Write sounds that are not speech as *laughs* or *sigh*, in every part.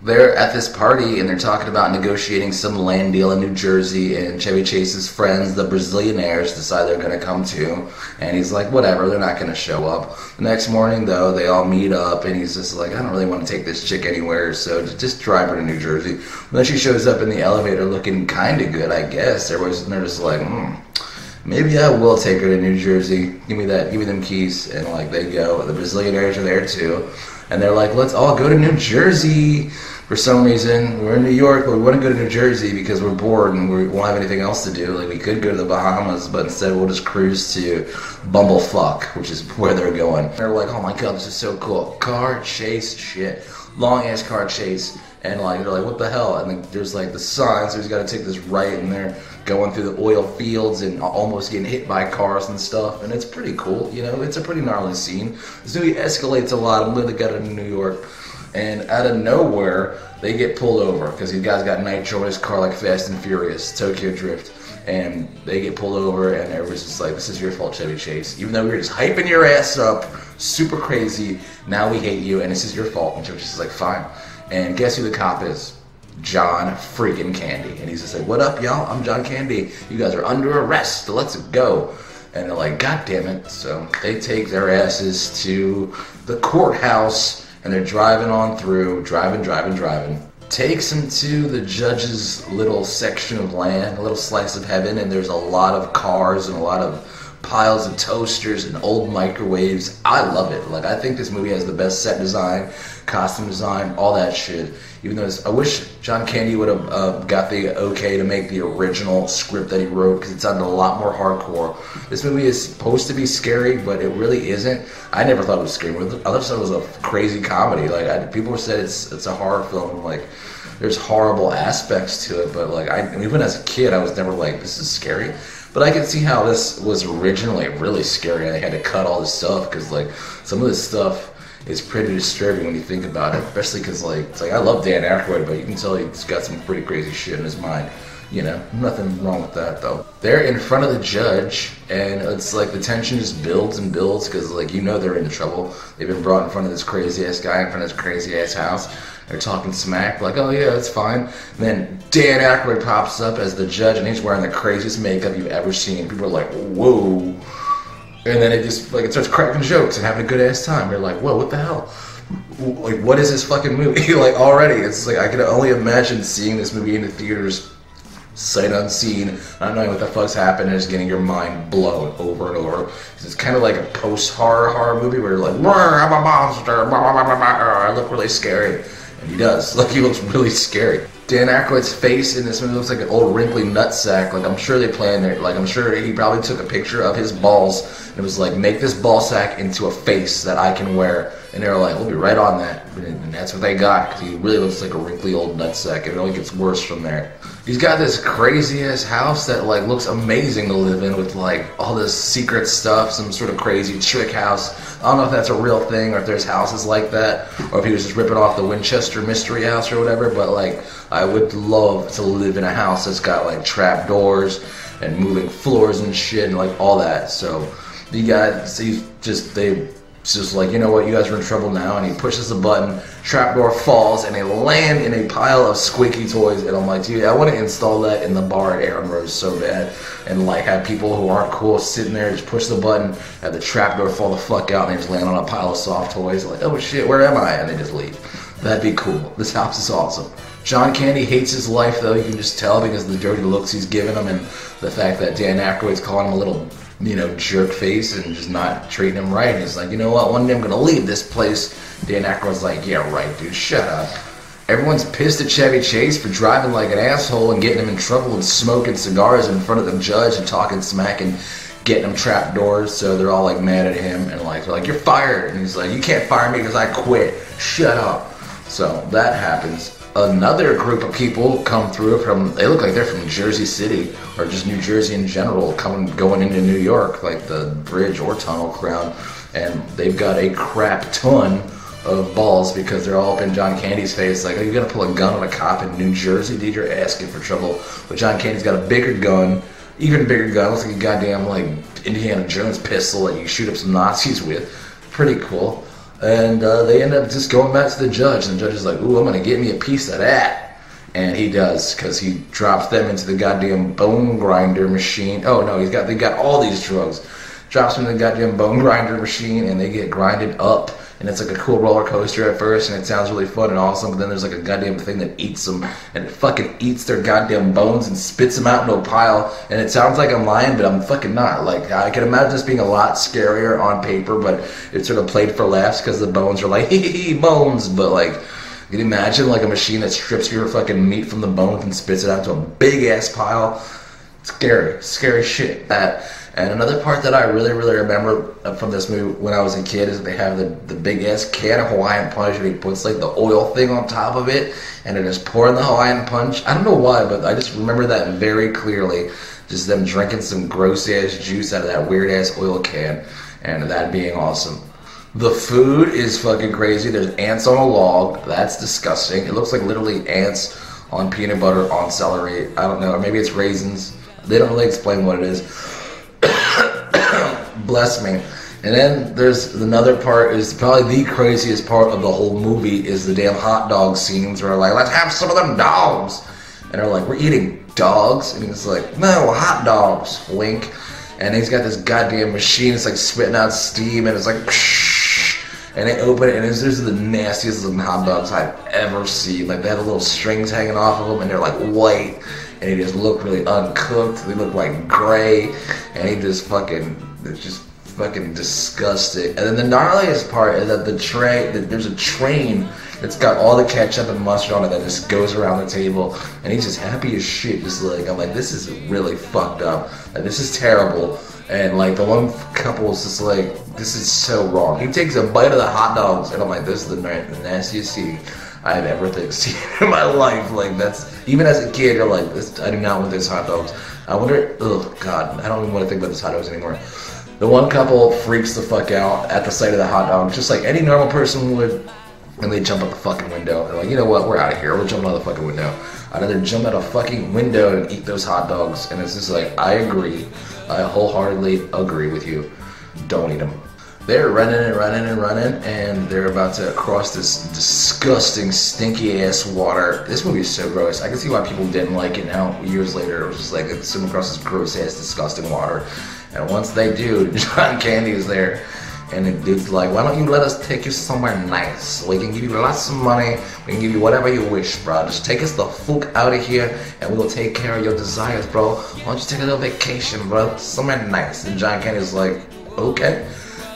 they're at this party and they're talking about negotiating some land deal in New Jersey. And Chevy Chase's friends, the Brazilianaires, decide they're going to come too. And he's like, whatever, they're not going to show up. The next morning, though, they all meet up, and he's just like, I don't really want to take this chick anywhere, so just drive her to New Jersey. And then she shows up in the elevator looking kind of good, I guess. Everybody's they're just like, hmm maybe I will take her to New Jersey. Give me that, give me them keys, and like they go. The Brazilianaires are there too, and they're like, let's all go to New Jersey. For some reason, we're in New York, but we want to go to New Jersey because we're bored and we won't have anything else to do. Like we could go to the Bahamas, but instead we'll just cruise to Bumblefuck, which is where they're going. They're like, oh my god, this is so cool. Car chase shit, long ass car chase and like they're like, what the hell? And then there's like the sun, so he's got to take this right, and they're going through the oil fields and almost getting hit by cars and stuff, and it's pretty cool. You know, it's a pretty gnarly scene. This movie escalates a lot. I'm got it in New York, and out of nowhere they get pulled over because these guys got nitro in his car like Fast and Furious, Tokyo Drift. And they get pulled over, and everyone's just like, "This is your fault, Chevy Chase." Even though we were just hyping your ass up, super crazy. Now we hate you, and this is your fault. And Chevy Chase is like, "Fine." And guess who the cop is? John freaking Candy. And he's just like, What up, y'all? I'm John Candy. You guys are under arrest. Let's go. And they're like, God damn it. So they take their asses to the courthouse and they're driving on through, driving, driving, driving. Takes them to the judge's little section of land, a little slice of heaven, and there's a lot of cars and a lot of piles of toasters and old microwaves. I love it. Like I think this movie has the best set design, costume design, all that shit. Even though I wish John Candy would have uh, got the okay to make the original script that he wrote because it sounded a lot more hardcore. This movie is supposed to be scary, but it really isn't. I never thought it was scary. I thought it was a crazy comedy. Like I, people said, it's it's a horror film. Like there's horrible aspects to it, but like I even as a kid, I was never like this is scary. But I can see how this was originally really scary. I had to cut all this stuff because like some of this stuff is pretty disturbing when you think about it, especially because like like I love Dan Aykroyd, but you can tell he's got some pretty crazy shit in his mind. You know, nothing wrong with that though. They're in front of the judge, and it's like the tension just builds and builds because like you know they're in trouble. They've been brought in front of this crazy ass guy in front of this crazy ass house. They're talking smack, like, oh yeah, that's fine. And then Dan Aykroyd pops up as the judge, and he's wearing the craziest makeup you've ever seen. People are like, whoa. And then it just like it starts cracking jokes and having a good ass time. You're like, whoa, what the hell? Like, what is this fucking movie? *laughs* like already, it's like I can only imagine seeing this movie in the theaters, sight unseen, not knowing what the fuck's happening, and just getting your mind blown over and over. It's kind of like a post horror horror movie where you're like, I'm a monster, oh, I look really scary. And he does. *laughs* Like he looks really scary. Dan Aykroyd's face in this movie looks like an old wrinkly nutsack. Like I'm sure they planned it. Like I'm sure he probably took a picture of his balls and was like, make this ball sack into a face that I can wear. And they were like, we'll be right on that. And that's what they got because he really looks like a wrinkly old nutsack. And it only gets worse from there. He's got this crazy ass house that like looks amazing to live in with like all this secret stuff, some sort of crazy trick house. I don't know if that's a real thing or if there's houses like that or if he was just ripping off the Winchester Mystery House or whatever. But like, I would love to live in a house that's got like trap doors and moving floors and shit and like all that. So the guy, he's just they just like, you know what, you guys are in trouble now. And he pushes the button, trapdoor falls, and they land in a pile of squeaky toys. And I'm like, dude, I want to install that in the bar at Aaron Rose so bad. And like have people who aren't cool sitting there, just push the button, have the trapdoor fall the fuck out, and they just land on a pile of soft toys. Like, oh shit, where am I? And they just leave. That'd be cool. This house is awesome. John Candy hates his life, though. You can just tell because of the dirty looks he's giving him and the fact that Dan Aykroyd's calling him a little you know, jerk face and just not treating him right. And he's like, you know what? One day I'm gonna leave this place. Dan Aykroyd's like, yeah, right, dude. Shut up. Everyone's pissed at Chevy Chase for driving like an asshole and getting him in trouble and smoking cigars in front of the judge and talking smack and getting him trap doors. So they're all like mad at him and like they're like, you're fired. And he's like, you can't fire me because I quit. Shut up. So that happens another group of people come through from they look like they're from Jersey City or just New Jersey in general coming going into New York like the bridge or tunnel crown. And they've got a crap ton of balls because they're all up in John Candy's face. Like are you gonna pull a gun on a cop in New Jersey dude? You're asking for trouble. But John Candy's got a bigger gun even bigger gun. Looks like a goddamn like Indiana Jones pistol that you shoot up some Nazis with. Pretty cool And uh, they end up just going back to the judge, and the judge is like, "Ooh, I'm gonna get me a piece of that." And he does, because he drops them into the goddamn bone grinder machine. Oh no, he's got they got all these drugs. Drops them in the goddamn bone grinder machine, and they get grinded up and it's like a cool roller coaster at first, and it sounds really fun and awesome. But then there's like a goddamn thing that eats them, and it fucking eats their goddamn bones and spits them out into a pile. And it sounds like I'm lying, but I'm fucking not. Like I can imagine this being a lot scarier on paper, but it's sort of played for laughs because the bones are like *laughs* bones, but like. Can You imagine like a machine that strips your fucking meat from the bones and spits it out to a big ass pile. Scary, scary shit. That and another part that I really, really remember from this movie when I was a kid is they have the, the big ass can of Hawaiian punch and he puts like the oil thing on top of it and it is pouring the Hawaiian punch. I don't know why, but I just remember that very clearly. Just them drinking some gross ass juice out of that weird ass oil can and that being awesome. The food is fucking crazy. There's ants on a log. That's disgusting. It looks like literally ants on peanut butter on celery. I don't know. Maybe it's raisins. They don't really explain what it is. Bless me. And then there's another part is probably the craziest part of the whole movie is the damn hot dog scenes where like, let's have some of them dogs. And they're like, we're eating dogs? And he's like, no, hot dogs, wink. And he's got this goddamn machine, it's like spitting out steam and it's like, and they open it and it's just the nastiest looking hot dogs I've ever seen. Like they have little strings hanging off of them and they're like white and they just look really uncooked. They look like gray, and he just fucking, it's just fucking disgusting. And then the gnarliest part is that the tray, that there's a train that's got all the ketchup and mustard on it that just goes around the table, and he's just happy as shit. Just like I'm like, this is really fucked up. Like this is terrible. And like the one couple is just like, this is so wrong. He takes a bite of the hot dogs, and I'm like, this is the, nastiest thing I've ever seen *laughs* in my life. Like that's even as a kid, you're like, this, I do not want this hot dogs. I wonder, oh god, I don't even want to think about this hot dogs anymore. The one couple freaks the fuck out at the sight of the hot dog, just like any normal person would, and they jump out the fucking window. They're like, you know what, we're out of here. We're jumping out the fucking window. I'd rather jump out a fucking window and eat those hot dogs. And it's just like, I agree. I wholeheartedly agree with you. Don't eat them they're running and running and running, and they're about to cross this disgusting, stinky ass water. This movie is so gross. I can see why people didn't like it now. Years later, it was just like swimming across this gross ass, disgusting water. And once they do, *laughs* John Candy is there. And the dude's like, why don't you let us take you somewhere nice? We can give you lots of money. We can give you whatever you wish, bro. Just take us the fuck out of here and we'll take care of your desires, bro. Why don't you take a little vacation, bro? Somewhere nice. And John Candy's like, okay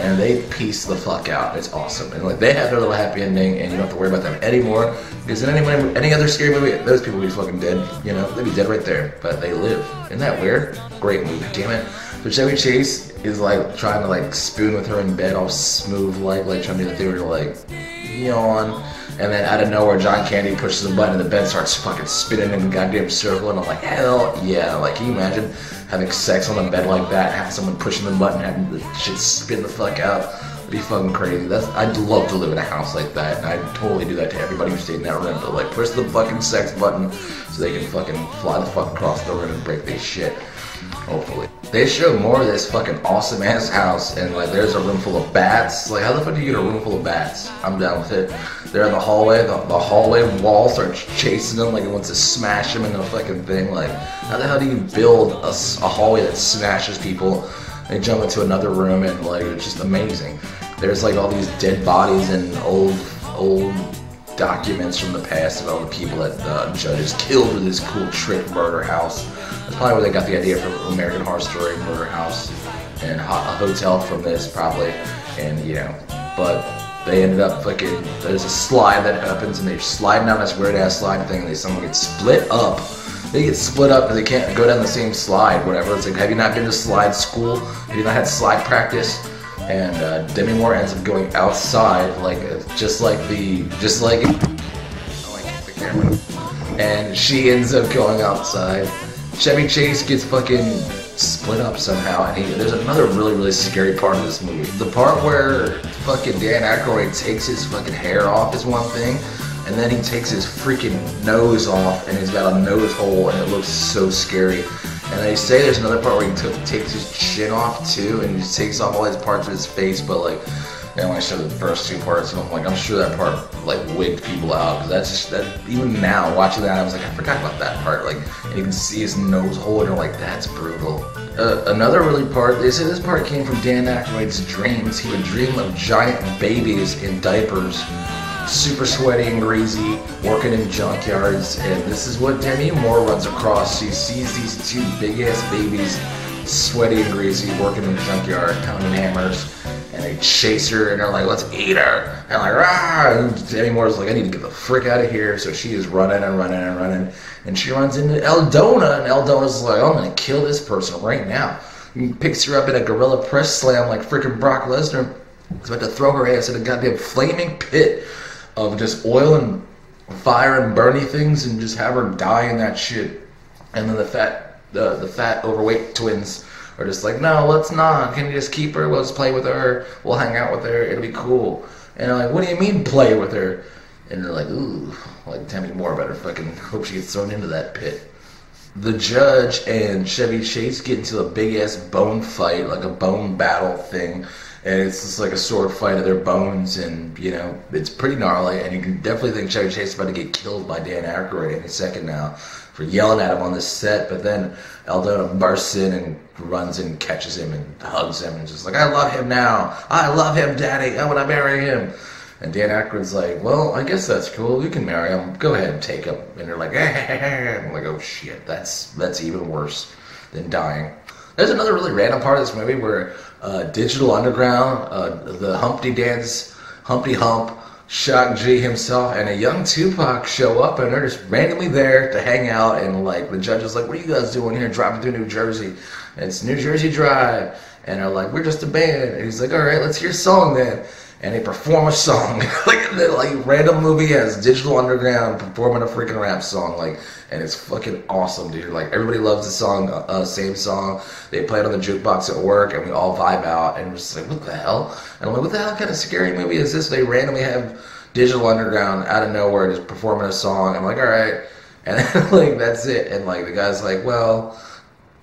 and they piece the fuck out. It's awesome. And like they have their little happy ending, and you don't have to worry about them anymore. Because in any any other scary movie, those people would be fucking dead. You know, they'd be dead right there. But they live. Isn't that weird? Great movie. Damn it. So Chevy Chase is like trying to like spoon with her in bed, all smooth like, like trying to do the theory like yawn. And then out of nowhere, John Candy pushes a button and the bed starts fucking spinning in a goddamn circle. And I'm like, hell yeah. Like, can you imagine having sex on a bed like that, having someone pushing the button, having the shit spin the fuck out? It'd be fucking crazy. That's I'd love to live in a house like that. And I'd totally do that to everybody who stayed in that room. To like push the fucking sex button so they can fucking fly the fuck across the room and break their shit. Hopefully. They show more of this fucking awesome ass house, and like there's a room full of bats. Like, how the fuck do you get a room full of bats? I'm down with it. They're in the hallway, the, the hallway wall starts chasing them like it wants to smash them into a fucking thing. Like, how the hell do you build a, a hallway that smashes people? They jump into another room, and like, it's just amazing. There's like all these dead bodies and old, old documents from the past of all the people that the judges killed with this cool trick murder house. That's probably where they got the idea from American Horror Story Murder House and a hotel from this probably. And you know, but they ended up fucking. There's a slide that happens, and they're sliding down this weird ass slide thing, and they someone gets split up. They get split up, and they can't go down the same slide. Whatever. It's like, have you not been to slide school? Have you not had slide practice? And uh, Demi Moore ends up going outside, like just like the just like oh, the camera, and she ends up going outside. Chevy Chase gets fucking split up somehow, and he, there's another really really scary part of this movie. The part where fucking Dan Aykroyd takes his fucking hair off is one thing. And then he takes his freaking nose off, and he's got a nose hole, and it looks so scary. And they say there's another part where he took, takes his chin off too, and he just takes off all his parts of his face, but like, they only showed the first two parts, I'm like, I'm sure that part like wigged people out because that's just that. Even now, watching that, I was like, I forgot about that part. Like, and you can see his nose hole, and you're like, that's brutal. Uh, another really part, they say this part came from Dan Aykroyd's dreams. He would dream of giant babies in diapers, super sweaty and greasy, working in junkyards, and this is what Demi Moore runs across. She sees these two big ass babies, sweaty and greasy, working in the junkyard, pounding hammers and they chase her and they're like, let's eat her. And like, rah! And Demi Moore's like, I need to get the frick out of here. So she is running and running and running. And she runs into Eldona. And Eldona's like, I'm to kill this person right now. He picks her up in a gorilla press slam like freaking Brock Lesnar. He's about to throw her ass in a goddamn flaming pit of just oil and fire and burny things and just have her die in that shit. And then the fat, the, the fat overweight twins are just like, no, let's not. Can you just keep her? Just play with her. We'll hang out with her. It'll be cool. And I'm like, what do you mean play with her? And they're like, ooh, like Demi Moore better fucking *laughs* hope she gets thrown into that pit. The judge and Chevy Chase get into a big ass bone fight, like a bone battle thing. And it's just like a sword fight of their bones, and you know, it's pretty gnarly. And you can definitely think Chevy Chase is about to get killed by Dan Aykroyd any second now for yelling at him on the set. But then Eldona bursts in and runs and catches him and hugs him and just like, I love him now. I love him, Daddy. I want to marry him. And Dan Aykroyd's like, well, I guess that's cool. You can marry him. Go ahead and take him. And they're like. *laughs* I'm like, oh shit, that's that's even worse than dying. There's another really random part of this movie where uh, Digital Underground, uh, the Humpty Dance, Humpty Hump, Shock G himself, and a young Tupac show up, and they're just randomly there to hang out. And like the judge is like, "What are you guys doing here, driving through New Jersey?" It's New Jersey Drive, and they're like, "We're just a band." And he's like, "All right, let's hear a song then." And they perform a song, *laughs* like like random movie has Digital Underground performing a freaking rap song, like, and it's fucking awesome, dude. Like everybody loves the song, uh, uh same song. They play it on the jukebox at work, and we all vibe out, and we're just like, "What the hell?" And I'm like, "What the hell kind of scary movie is this?" They randomly have Digital Underground out of nowhere just performing a song. I'm like, all right, *laughs* and then, like that's it. And like the guy's like, well,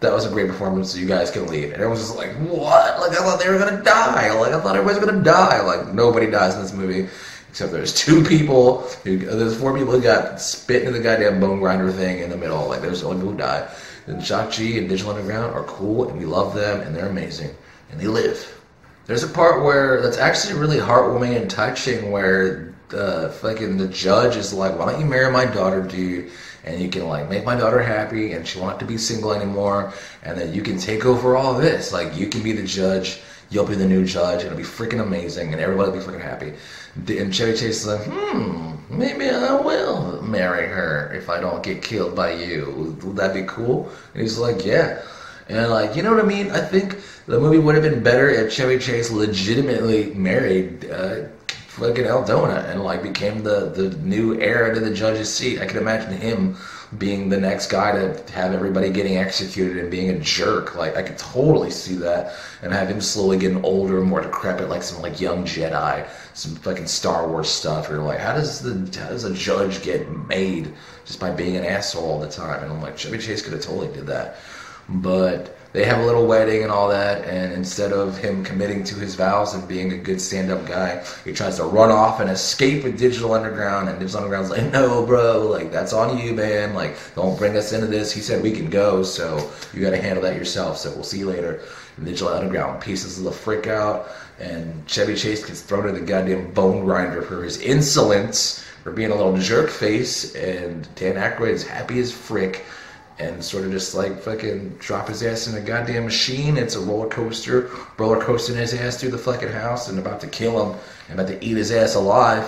that was a great performance, so you guys can leave. And everyone's just like, what? Like I thought they were gonna die. Like I thought everybody's gonna die. Like nobody dies in this movie. Except there's two people, who, there's four people who got spit into the goddamn bone grinder thing in the middle. Like there's only people who die. And Shock G and Digital Underground are cool, and we love them, and they're amazing, and they live. There's a part where that's actually really heartwarming and touching, where the fucking the judge is like, why don't you marry my daughter, dude? And you can like make my daughter happy, and she won't have to be single anymore, and then you can take over all this. Like you can be the judge, you'll be the new judge, it'll be freaking amazing, and everybody will be freaking happy. And Chevy Chase is like, hmm, maybe I will marry her if I don't get killed by you. Would that be cool? And he's like, yeah. And like, you know what I mean? I think the movie would have been better if Chevy Chase legitimately married uh, fucking Eldona and like became the the new heir to the judge's seat. I could imagine him being the next guy to have everybody getting executed and being a jerk. Like I could totally see that and have him slowly getting older and more decrepit, like some like young Jedi, some fucking Star Wars stuff. You're like, how does the how does a judge get made just by being an asshole all the time? And I'm like, Chevy Chase could have totally did that, but they have a little wedding and all that, and instead of him committing to his vows and being a good stand-up guy, he tries to run off and escape with Digital Underground, and Digital Underground's like, no, bro, like, that's on you, man, like, don't bring us into this. He said we can go, so you gotta handle that yourself, so we'll see you later. And Digital Underground pieces of the freak out, and Chevy Chase gets thrown in the goddamn bone grinder for his insolence, for being a little jerk face, and Dan Aykroyd is happy as frick and sort of just like fucking drop his ass in a goddamn machine. It's a roller coaster, roller coasting his ass through the fucking house and about to kill him and about to eat his ass alive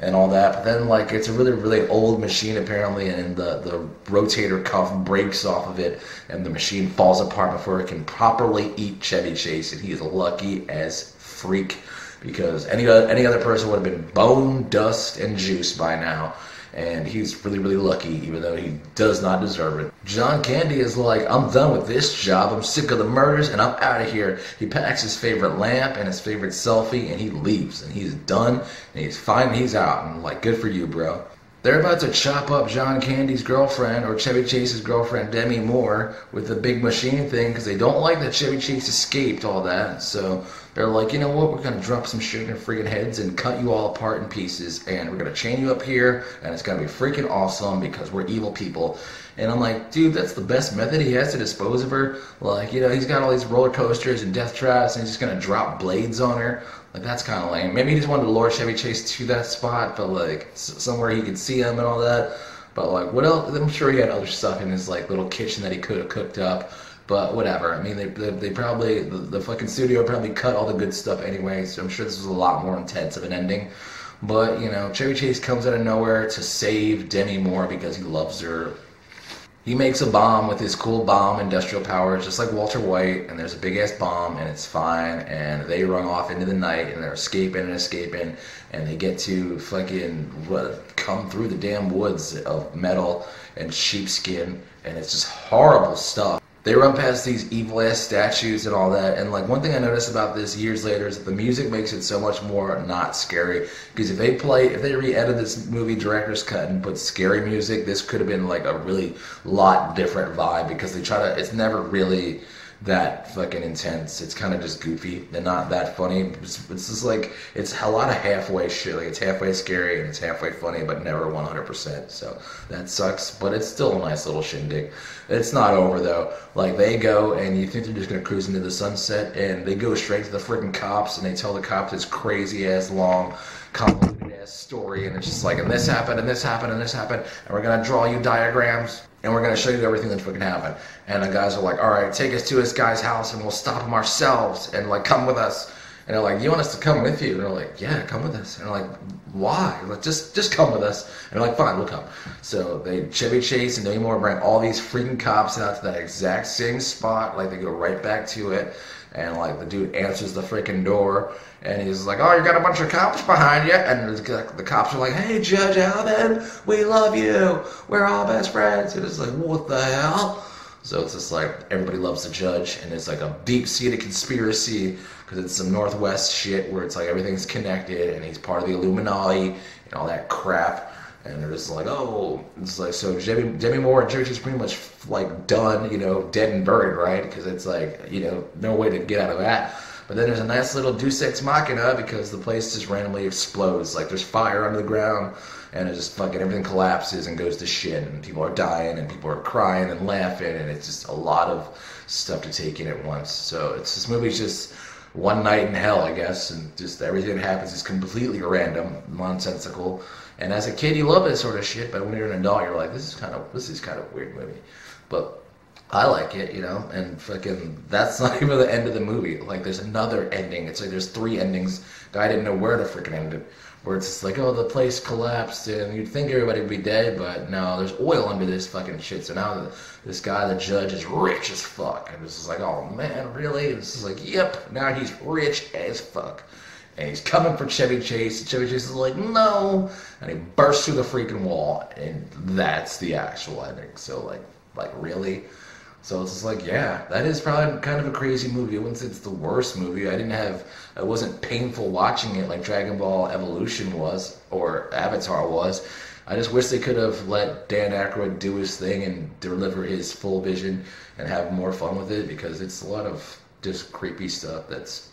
and all that. But then like it's a really really old machine apparently, and the the rotator cuff breaks off of it, and the machine falls apart before it can properly eat Chevy Chase, and he is lucky as freak because any any other person would have been bone, dust, and juice by now and he's really, really lucky, even though he does not deserve it. John Candy is like, I'm done with this job. I'm sick of the murders, and I'm out of here. He packs his favorite lamp and his favorite selfie, and he leaves, and he's done, and he's fine, and he's out. And I'm like, good for you, bro. They're about to chop up John Candy's girlfriend or Chevy Chase's girlfriend, Demi Moore, with the big machine thing because they don't like that Chevy Chase escaped all that. So they're like, you know what? We're gonna drop some shit in your freaking heads and cut you all apart in pieces, and we're gonna chain you up here, and it's gonna be freaking awesome because we're evil people. And I'm like, dude, that's the best method he has to dispose of her. Like, you know, he's got all these roller coasters and death traps, and he's just gonna drop blades on her. Like, that's kind of lame. Maybe he just wanted to lure Chevy Chase to that spot, but like somewhere he could see him and all that. But like, what else? I'm sure he had other stuff in his like little kitchen that he could have cooked up. But whatever. I mean, they, they, they probably, the, the, fucking studio probably cut all the good stuff anyway, so I'm sure this was a lot more intense of an ending. But, you know, Chevy Chase comes out of nowhere to save Demi Moore because he loves her. He makes a bomb with his cool bomb industrial powers, just like Walter White, and there's a big ass bomb, and it's fine, and they run off into the night, and they're escaping and escaping, and they get to fucking come through the damn woods of metal and sheepskin, and it's just horrible stuff they run past these evil ass statues and all that. And like one thing I noticed about this years later is that the music makes it so much more not scary. Because if they play, if they re-edit this movie director's cut and put scary music, this could have been like a really lot different vibe. Because they try to, it's never really that fucking intense. It's kind of just goofy and not that funny. It's, it's, just like it's a lot of halfway shit. Like it's halfway scary and it's halfway funny, but never 100%. So that sucks. But it's still a nice little shindig. It's not over though. Like they go and you think they're just gonna cruise into the sunset, and they go straight to the freaking cops and they tell the cops this crazy ass long story, and it's just like, and this happened, and this happened, and this happened, and we're gonna draw you diagrams, and we're gonna show you everything that's fucking happened. And the guys are like, all right, take us to this guy's house, and we'll stop him ourselves, and like, come with us. And they're like, you want us to come with you? And they're like, yeah, come with us. And they're like, why? Like, just just come with us. And they're like, fine, we'll come. So they Chevy Chase and Demi Moore bring all these freaking cops out to that exact same spot. Like they go right back to it. And like the dude answers the freaking door, and he's like, "Oh, you got a bunch of cops behind you." And the cops are like, "Hey, Judge Alvin, we love you. We're all best friends." And it's like, "What the hell?" So it's just like everybody loves the judge, and it's like a deep-seated conspiracy because it's some Northwest shit where it's like everything's connected, and he's part of the Illuminati and all that crap. And they're just like, oh, it's like so. Demi, Demi Moore and Church is pretty much like done, you know, dead and buried, right? Because it's like, you know, no way to get out of that. But then there's a nice little Deus Ex Machina because the place just randomly explodes. Like there's fire under the ground, and it just fucking everything collapses and goes to shit, and people are dying, and people are crying and laughing, and it's just a lot of stuff to take in at once. So it's this movie's just one night in hell, I guess, and just everything that happens is completely random, nonsensical. And as a kid, you love this sort of shit, but when you're an adult, you're like, this is kind of this is kind of weird movie. But I like it, you know, and fucking that's not *laughs* even the end of the movie. Like there's another ending. It's like there's three endings. I didn't know where to freaking end it. Where it's just like, oh, the place collapsed, and you'd think everybody would be dead, but no, there's oil under this fucking shit. So now this guy, the judge, is rich as fuck. And it's just like, oh man, really? It's just like, yep, now he's rich as fuck. And he's coming for Chevy Chase. And Chevy Chase is like, no. And he bursts through the freaking wall. And that's the actual ending. So, like, like really? So it's just like, yeah, that is probably kind of a crazy movie. I wouldn't say it's the worst movie. I didn't have, I wasn't painful watching it like Dragon Ball Evolution was or Avatar was. I just wish they could have let Dan Aykroyd do his thing and deliver his full vision and have more fun with it because it's a lot of just creepy stuff that's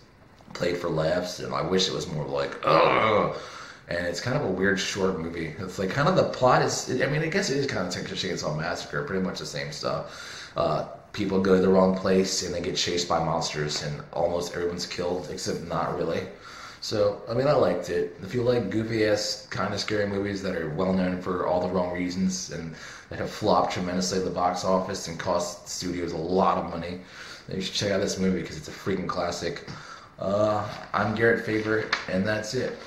played for laughs. And I wish it was more like, oh, and it's kind of a weird short movie. It's like kind of the plot is. I mean, I guess it is kind of Texas Chainsaw Massacre, pretty much the same stuff. Uh, people go to the wrong place and they get chased by monsters, and almost everyone's killed, except not really. So, I mean, I liked it. If you like goofy ass, kind of scary movies that are well known for all the wrong reasons and that have flopped tremendously at the box office and cost studios a lot of money, then you should check out this movie because it's a freaking classic. Uh, I'm Garrett Faber, and that's it.